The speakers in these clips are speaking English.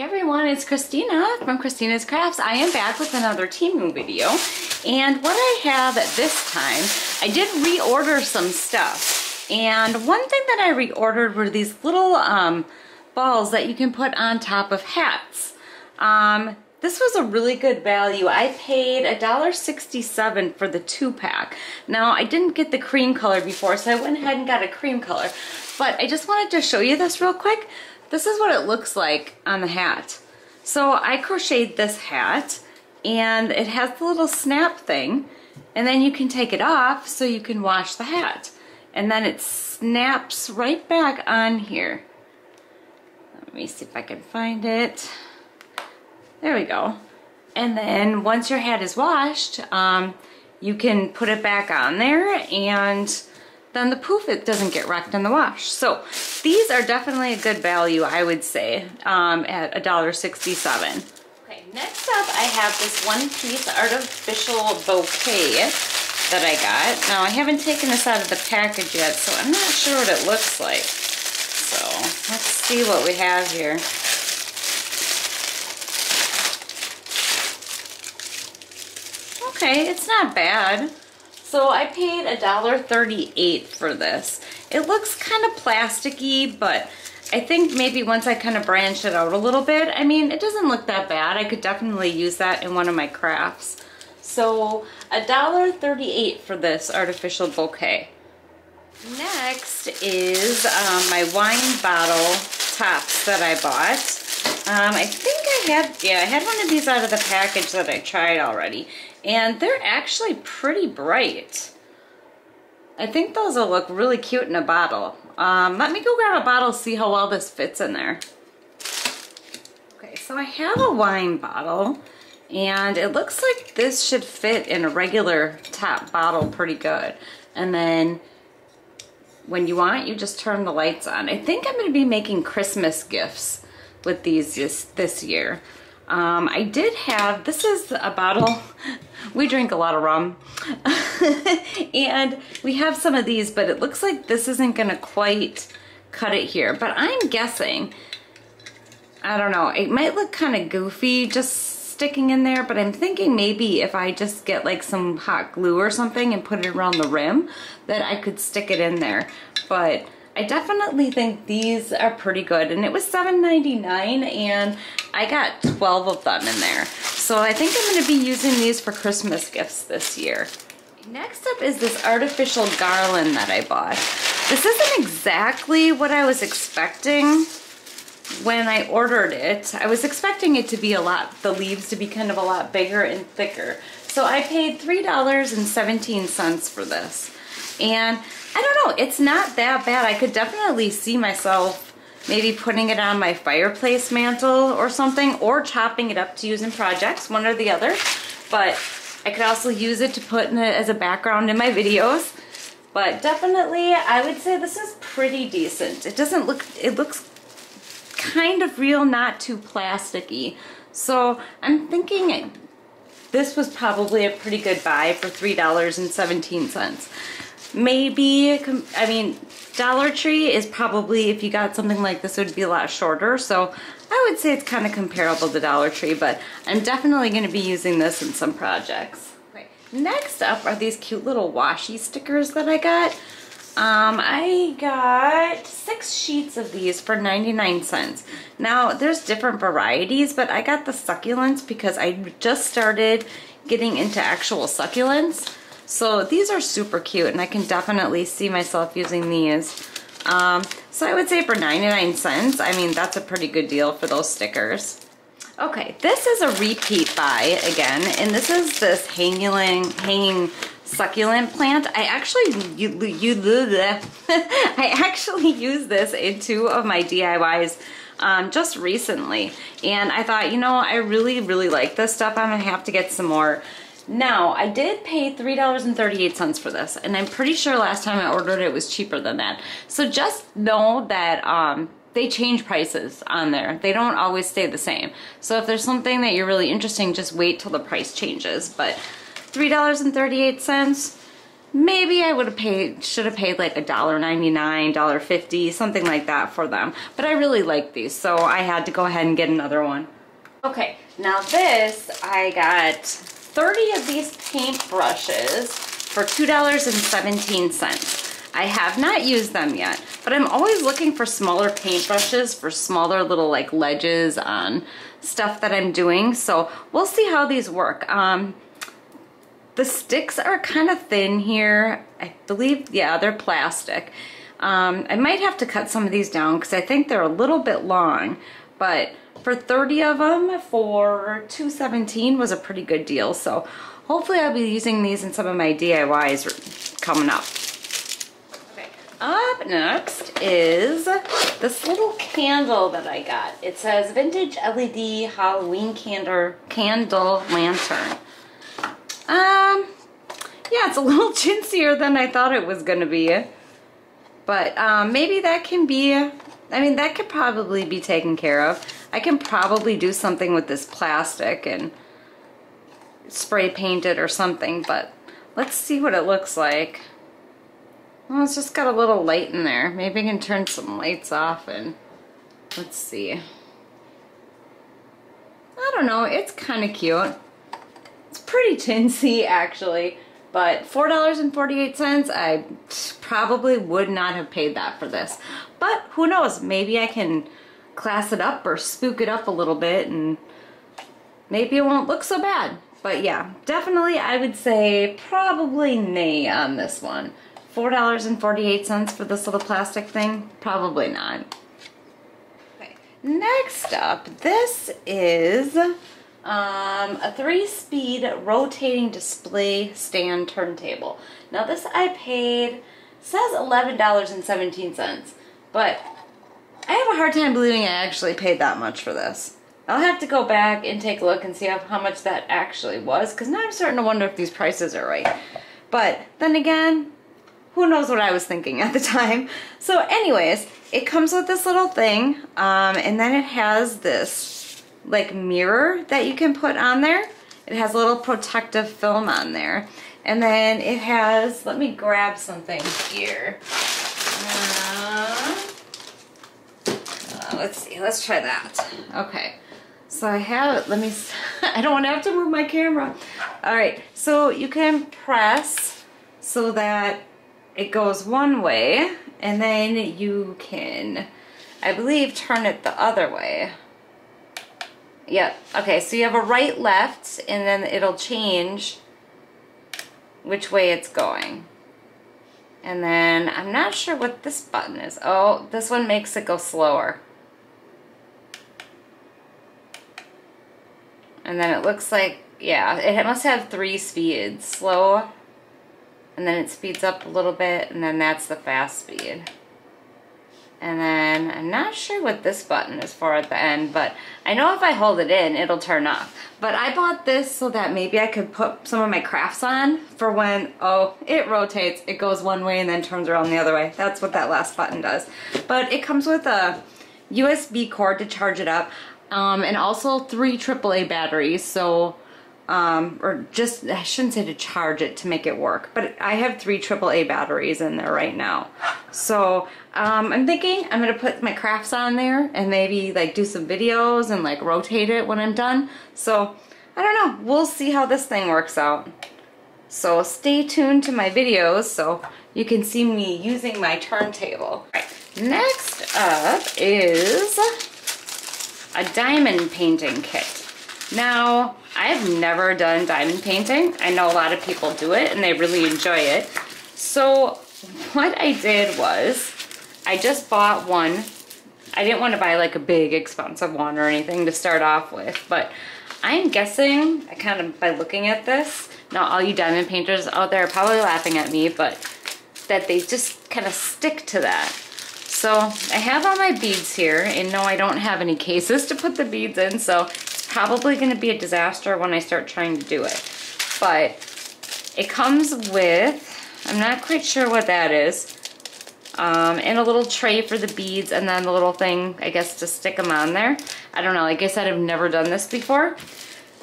everyone, it's Kristina from Kristina's Krafts. I am back with another Temu video. And what I have at this time, I did reorder some stuff. And one thing that I reordered were these little um, balls that you can put on top of hats. Um, this was a really good value. I paid $1.67 for the two pack. Now I didn't get the cream color before so I went ahead and got a cream color. But I just wanted to show you this real quick. This is what it looks like on the hat. So I crocheted this hat and it has the little snap thing and then you can take it off so you can wash the hat. And then it snaps right back on here. Let me see if I can find it. There we go. And then once your hat is washed, um, you can put it back on there and then the poof it doesn't get wrecked in the wash. So these are definitely a good value, I would say, um, at $1.67. Okay, next up I have this one piece artificial bouquet that I got. Now I haven't taken this out of the package yet, so I'm not sure what it looks like. So let's see what we have here. Okay, it's not bad. So I paid $1.38 for this. It looks kind of plasticky, but I think maybe once I kind of branch it out a little bit, I mean, it doesn't look that bad. I could definitely use that in one of my crafts. So $1.38 for this artificial bouquet. Next is um, my wine bottle tops that I bought. Um, I think I had, yeah, I had one of these out of the package that I tried already and they're actually pretty bright. I think those will look really cute in a bottle. Um, let me go grab a bottle, see how well this fits in there. Okay, so I have a wine bottle and it looks like this should fit in a regular top bottle pretty good. And then when you want, you just turn the lights on. I think I'm gonna be making Christmas gifts with these this, this year. Um, I did have, this is a bottle, we drink a lot of rum, and we have some of these, but it looks like this isn't gonna quite cut it here, but I'm guessing, I don't know, it might look kind of goofy just sticking in there, but I'm thinking maybe if I just get like some hot glue or something and put it around the rim, that I could stick it in there, but I definitely think these are pretty good and it was $7.99 and I got 12 of them in there. So I think I'm gonna be using these for Christmas gifts this year. Next up is this artificial garland that I bought. This isn't exactly what I was expecting when I ordered it. I was expecting it to be a lot, the leaves to be kind of a lot bigger and thicker. So I paid $3.17 for this. And I don't know, it's not that bad. I could definitely see myself maybe putting it on my fireplace mantle or something or chopping it up to use in projects, one or the other. But I could also use it to put in it as a background in my videos. But definitely, I would say this is pretty decent. It doesn't look, it looks kind of real, not too plasticky. So I'm thinking this was probably a pretty good buy for $3.17 maybe, I mean, Dollar Tree is probably, if you got something like this, would be a lot shorter. So I would say it's kind of comparable to Dollar Tree, but I'm definitely going to be using this in some projects. Okay. Next up are these cute little washi stickers that I got. Um, I got six sheets of these for 99 cents. Now, there's different varieties, but I got the succulents because I just started getting into actual succulents. So these are super cute and I can definitely see myself using these. Um, so I would say for 99 cents, I mean, that's a pretty good deal for those stickers. Okay, this is a repeat buy again, and this is this hanging, hanging succulent plant. I actually, you, you, I actually used this in two of my DIYs um, just recently. And I thought, you know, I really, really like this stuff. I'm gonna have to get some more. Now, I did pay $3.38 for this, and I'm pretty sure last time I ordered it, was cheaper than that. So just know that um, they change prices on there. They don't always stay the same. So if there's something that you're really interested just wait till the price changes. But $3.38, maybe I would have paid, should have paid like a dollar ninety-nine, dollar fifty, something like that for them. But I really like these, so I had to go ahead and get another one. Okay, now this, I got 30 of these paint brushes for $2.17. I have not used them yet, but I'm always looking for smaller paintbrushes for smaller little like ledges on stuff that I'm doing. So we'll see how these work. Um, the sticks are kind of thin here. I believe, yeah, they're plastic. Um, I might have to cut some of these down because I think they're a little bit long, but for 30 of them for 217 was a pretty good deal. So hopefully I'll be using these in some of my DIYs coming up. Up next is this little candle that I got. It says Vintage LED Halloween Candle, candle Lantern. Um, yeah, it's a little chintzier than I thought it was going to be. But um, maybe that can be, I mean, that could probably be taken care of. I can probably do something with this plastic and spray paint it or something, but let's see what it looks like. Well, it's just got a little light in there. Maybe I can turn some lights off and let's see. I don't know, it's kind of cute. It's pretty chintzy actually, but $4.48, I probably would not have paid that for this. But who knows, maybe I can class it up or spook it up a little bit and maybe it won't look so bad. But yeah, definitely I would say probably nay on this one. $4.48 for this little plastic thing? Probably not. Okay. Next up, this is um, a three-speed rotating display stand turntable. Now this I paid, says $11.17, but have a hard time believing I actually paid that much for this. I'll have to go back and take a look and see how, how much that actually was, because now I'm starting to wonder if these prices are right. But then again, who knows what I was thinking at the time. So anyways, it comes with this little thing, um, and then it has this like mirror that you can put on there. It has a little protective film on there. And then it has, let me grab something here. Uh, let's see, let's try that. Okay, so I have, let me, I don't want to have to move my camera. All right, so you can press so that it goes one way and then you can, I believe, turn it the other way. Yep, okay, so you have a right, left, and then it'll change which way it's going. And then I'm not sure what this button is. Oh, this one makes it go slower. And then it looks like, yeah, it must have three speeds. Slow, and then it speeds up a little bit and then that's the fast speed. And then I'm not sure what this button is for at the end, but I know if I hold it in, it'll turn off. But I bought this so that maybe I could put some of my crafts on for when, oh, it rotates. It goes one way and then turns around the other way. That's what that last button does. But it comes with a USB cord to charge it up um, and also three AAA batteries. So um, or just, I shouldn't say to charge it to make it work, but I have three AAA batteries in there right now. So um, I'm thinking I'm gonna put my crafts on there and maybe like do some videos and like rotate it when I'm done. So I don't know, we'll see how this thing works out. So stay tuned to my videos so you can see me using my turntable. Right. Next up is a diamond painting kit. Now, I've never done diamond painting. I know a lot of people do it and they really enjoy it. So what I did was I just bought one. I didn't want to buy like a big expensive one or anything to start off with, but I'm guessing, I kind of by looking at this, now all you diamond painters oh, out there are probably laughing at me, but that they just kind of stick to that. So I have all my beads here, and no, I don't have any cases to put the beads in, so it's probably going to be a disaster when I start trying to do it. But it comes with, I'm not quite sure what that is, um, and a little tray for the beads and then the little thing, I guess, to stick them on there. I don't know, like I said, I've never done this before.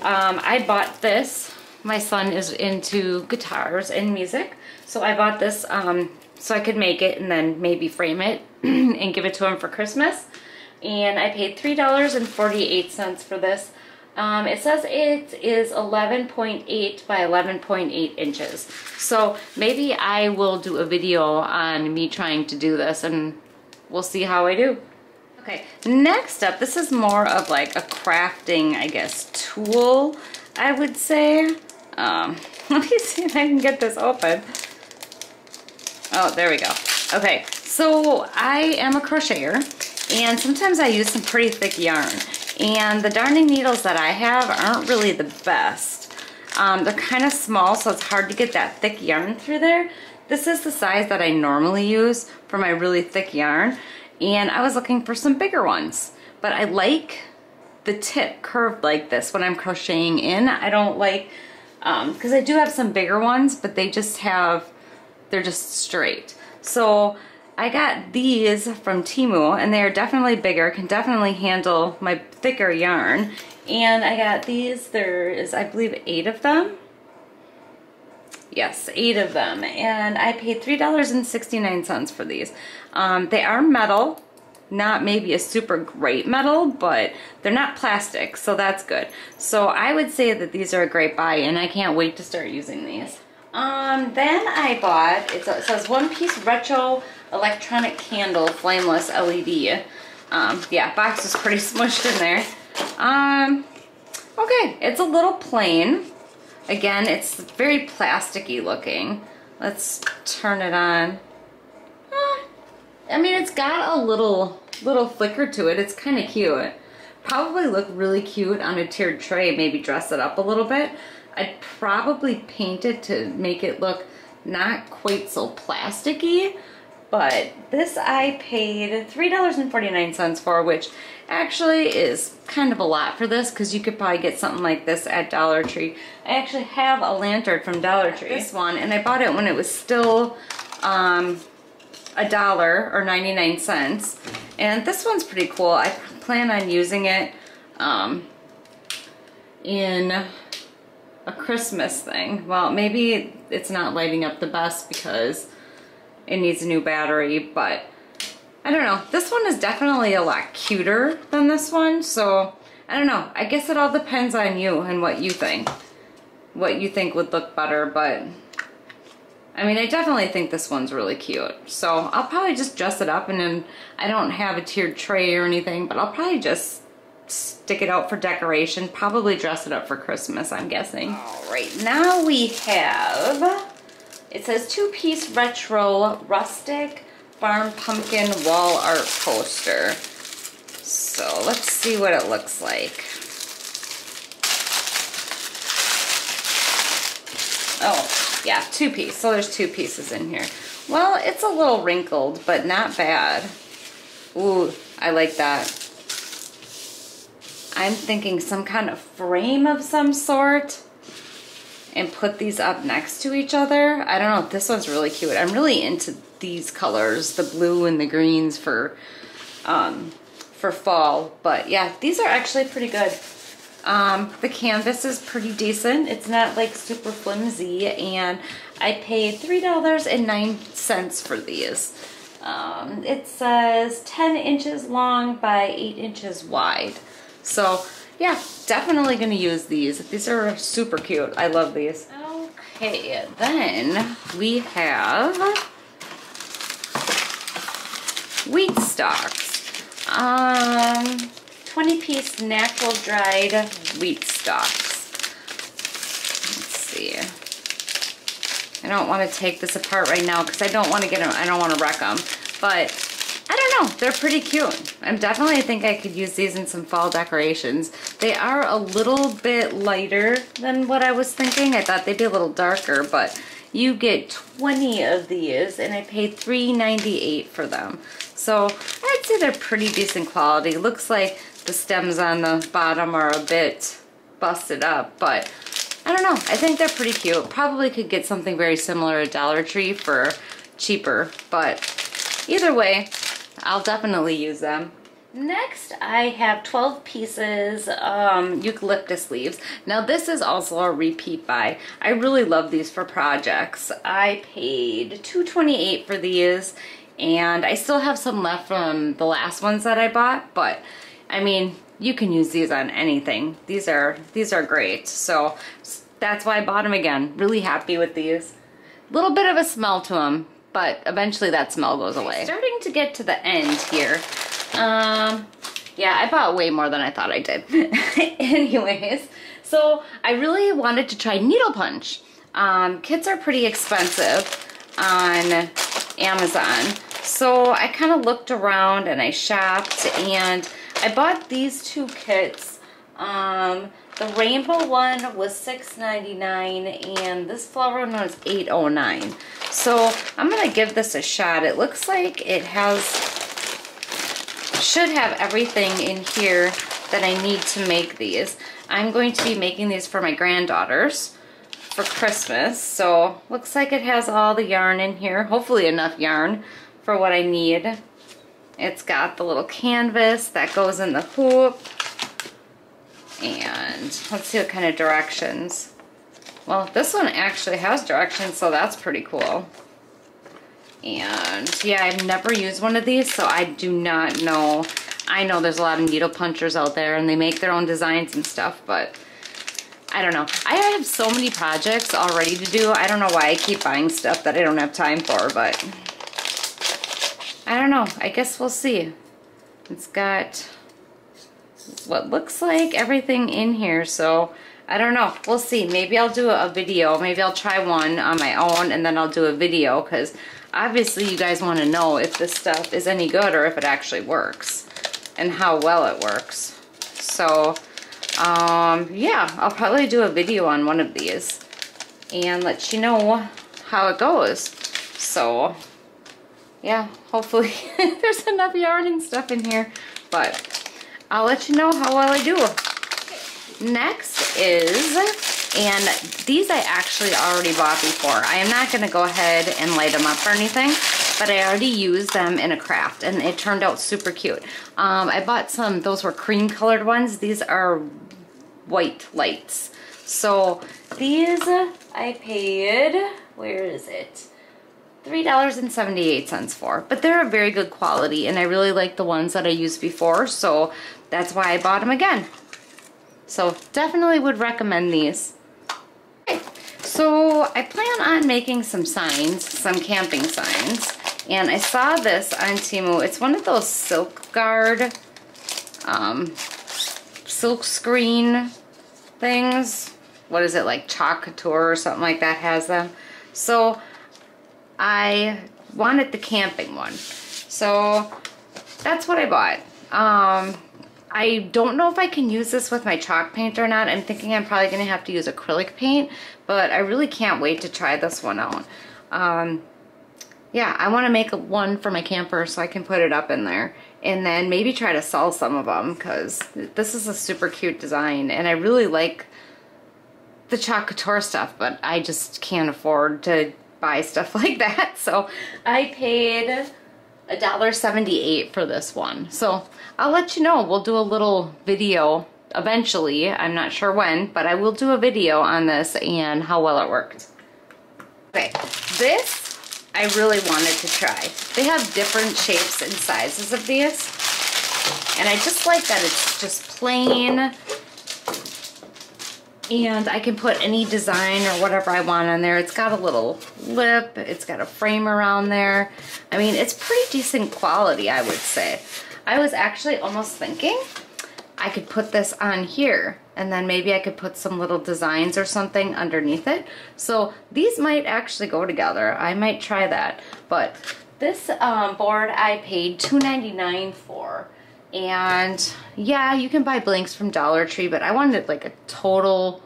Um, I bought this. My son is into guitars and music, So I bought this um, so I could make it and then maybe frame it and give it to him for Christmas. And I paid $3.48 for this. Um, it says it is 11.8 by 11.8 inches. So maybe I will do a video on me trying to do this and we'll see how I do. Okay, next up, this is more of like a crafting, I guess, tool, I would say. Um, let me see if I can get this open. Oh, there we go. Okay, so I am a crocheter and sometimes I use some pretty thick yarn and the darning needles that I have aren't really the best. Um, they're kind of small so it's hard to get that thick yarn through there. This is the size that I normally use for my really thick yarn and I was looking for some bigger ones but I like the tip curved like this when I'm crocheting in. I don't like, because um, I do have some bigger ones but they just have, they're just straight. So I got these from Temu and they are definitely bigger, can definitely handle my thicker yarn. And I got these, there is I believe eight of them. Yes, eight of them. And I paid $3.69 for these. Um, they are metal, not maybe a super great metal, but they're not plastic, so that's good. So I would say that these are a great buy and I can't wait to start using these. Um, then I bought, it says one piece retro electronic candle, flameless LED. Um, yeah, box is pretty smushed in there. Um, okay, it's a little plain. Again, it's very plasticky looking. Let's turn it on. Uh, I mean, it's got a little, little flicker to it. It's kind of cute. Probably look really cute on a tiered tray, maybe dress it up a little bit. I'd probably paint it to make it look not quite so plasticky, but this I paid $3.49 for, which actually is kind of a lot for this because you could probably get something like this at Dollar Tree. I actually have a lantern from Dollar Tree, this one, and I bought it when it was still um, a dollar or 99 cents. And this one's pretty cool. I plan on using it um, in a Christmas thing. Well, maybe it's not lighting up the best because it needs a new battery, but I don't know. This one is definitely a lot cuter than this one, so I don't know. I guess it all depends on you and what you think. What you think would look better, but I mean, I definitely think this one's really cute. So I'll probably just dress it up and then I don't have a tiered tray or anything, but I'll probably just stick it out for decoration. Probably dress it up for Christmas, I'm guessing. All right, now we have it says two-piece retro rustic farm pumpkin wall art poster. So let's see what it looks like. Oh, yeah, two piece. So there's two pieces in here. Well, it's a little wrinkled, but not bad. Ooh, I like that. I'm thinking some kind of frame of some sort and put these up next to each other. I don't know, this one's really cute. I'm really into these colors, the blue and the greens for, um, for fall. But yeah, these are actually pretty good. Um, the canvas is pretty decent. It's not like super flimsy and I paid $3.09 for these. Um, it says 10 inches long by 8 inches wide. So yeah, definitely gonna use these. These are super cute. I love these. Okay, then we have wheat stalks. Um, 20 piece natural dried wheat stalks. Let's see. I don't want to take this apart right now because I don't want to get them, I don't want to wreck them. But I don't know, they're pretty cute. I'm definitely think I could use these in some fall decorations. They are a little bit lighter than what I was thinking. I thought they'd be a little darker, but you get 20 of these and I paid $3.98 for them. So I'd say they're pretty decent quality. Looks like the stems on the bottom are a bit busted up, but I don't know. I think they're pretty cute. Probably could get something very similar at Dollar Tree for cheaper, but either way, I'll definitely use them. Next, I have 12 pieces um, eucalyptus leaves. Now this is also a repeat buy. I really love these for projects. I paid $2.28 for these and I still have some left from the last ones that I bought, but I mean, you can use these on anything. These are, these are great. So that's why I bought them again. Really happy with these. Little bit of a smell to them, but eventually that smell goes away. Starting to get to the end here. Um, yeah, I bought way more than I thought I did. Anyways, so I really wanted to try needle punch. Um, kits are pretty expensive on Amazon. So I kind of looked around and I shopped and I bought these two kits. Um, the rainbow one was $6.99 and this flower one was $8.09. So I'm going to give this a shot. It looks like it has should have everything in here that I need to make these. I'm going to be making these for my granddaughters for Christmas. So looks like it has all the yarn in here. Hopefully enough yarn for what I need. It's got the little canvas that goes in the hoop. And let's see what kind of directions. Well, this one actually has directions, so that's pretty cool. And yeah, I've never used one of these, so I do not know. I know there's a lot of needle punchers out there and they make their own designs and stuff, but I don't know. I have so many projects already to do. I don't know why I keep buying stuff that I don't have time for, but I don't know. I guess we'll see. It's got what looks like everything in here, so I don't know. We'll see. Maybe I'll do a video. Maybe I'll try one on my own and then I'll do a video because obviously you guys want to know if this stuff is any good or if it actually works and how well it works. So, um, yeah, I'll probably do a video on one of these and let you know how it goes. So, yeah, hopefully there's enough yarn and stuff in here, but I'll let you know how well I do. Next is and these I actually already bought before. I am not going to go ahead and light them up or anything, but I already used them in a craft and it turned out super cute. Um, I bought some, those were cream colored ones. These are white lights. So these I paid, where is it? $3.78 for, but they're a very good quality and I really like the ones that I used before, so that's why I bought them again. So definitely would recommend these. So I plan on making some signs, some camping signs. And I saw this on Temu. It's one of those silk guard, um, silk screen things. What is it, like Chalk Couture or something like that has them. So I wanted the camping one. So that's what I bought. Um, I don't know if I can use this with my chalk paint or not. I'm thinking I'm probably going to have to use acrylic paint, but I really can't wait to try this one out. Um, yeah, I want to make one for my camper so I can put it up in there and then maybe try to sell some of them because this is a super cute design and I really like the Chalk Couture stuff, but I just can't afford to buy stuff like that. So I paid $1.78 for this one. So I'll let you know. We'll do a little video eventually. I'm not sure when, but I will do a video on this and how well it worked. Okay, this I really wanted to try. They have different shapes and sizes of these. And I just like that it's just plain and I can put any design or whatever I want on there. It's got a little lip, it's got a frame around there. I mean, it's pretty decent quality, I would say. I was actually almost thinking I could put this on here and then maybe I could put some little designs or something underneath it. So these might actually go together. I might try that. But this um, board I paid $2.99 for. And yeah, you can buy blanks from Dollar Tree, but I wanted like a total,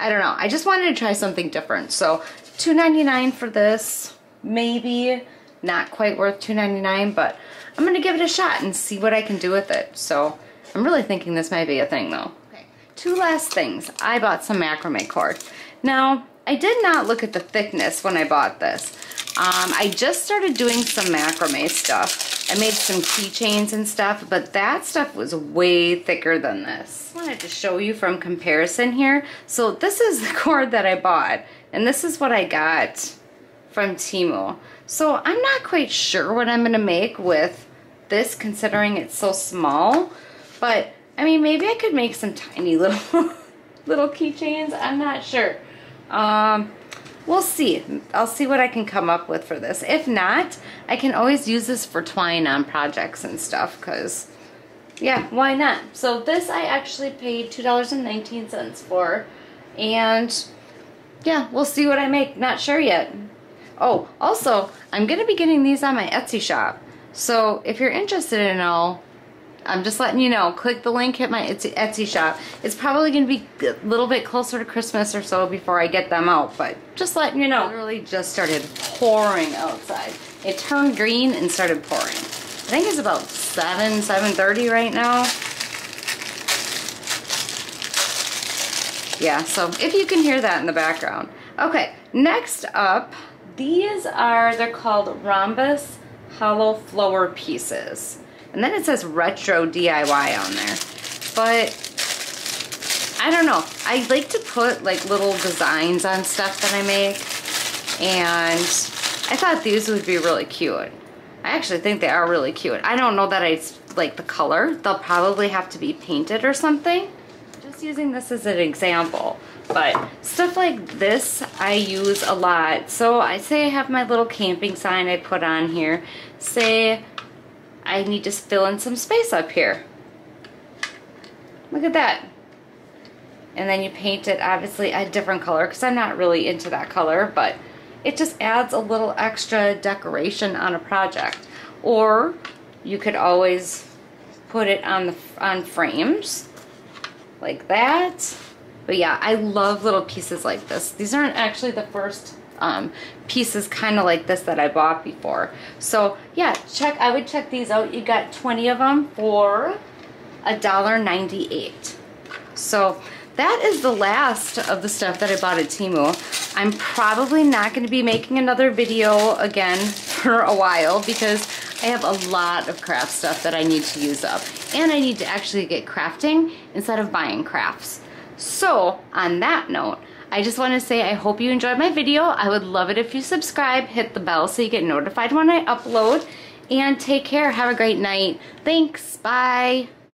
I don't know. I just wanted to try something different. So $2.99 for this, maybe not quite worth $2.99, but I'm gonna give it a shot and see what I can do with it. So I'm really thinking this might be a thing though. Okay. Two last things. I bought some macrame cord. Now, I did not look at the thickness when I bought this. Um, I just started doing some macrame stuff I made some keychains and stuff, but that stuff was way thicker than this. I wanted to show you from comparison here. So this is the cord that I bought, and this is what I got from Temu. So I'm not quite sure what I'm gonna make with this considering it's so small, but I mean, maybe I could make some tiny little, little keychains. I'm not sure. Um, we'll see. I'll see what I can come up with for this. If not, I can always use this for twine on projects and stuff because, yeah, why not? So this I actually paid $2.19 for and yeah, we'll see what I make. Not sure yet. Oh, also, I'm going to be getting these on my Etsy shop. So if you're interested in all, I'm just letting you know. Click the link, hit my Etsy, Etsy shop. It's probably going to be a little bit closer to Christmas or so before I get them out, but just letting you know. It Literally just started pouring outside. It turned green and started pouring. I think it's about 7, 7.30 right now. Yeah, so if you can hear that in the background. Okay, next up, these are, they're called Rhombus Hollow Flower Pieces. And then it says retro DIY on there. But I don't know. I like to put like little designs on stuff that I make. And I thought these would be really cute. I actually think they are really cute. I don't know that I like the color. They'll probably have to be painted or something. Just using this as an example. But stuff like this I use a lot. So I say I have my little camping sign I put on here. Say I need to fill in some space up here. Look at that. And then you paint it obviously a different color because I'm not really into that color, but it just adds a little extra decoration on a project. Or you could always put it on the on frames like that. But yeah, I love little pieces like this. These aren't actually the first um, pieces kind of like this that I bought before. So yeah, check. I would check these out. You got 20 of them for $1.98. So that is the last of the stuff that I bought at Temu. I'm probably not going to be making another video again for a while because I have a lot of craft stuff that I need to use up. And I need to actually get crafting instead of buying crafts. So on that note, I just want to say I hope you enjoyed my video. I would love it if you subscribe, hit the bell so you get notified when I upload, and take care. Have a great night. Thanks. Bye.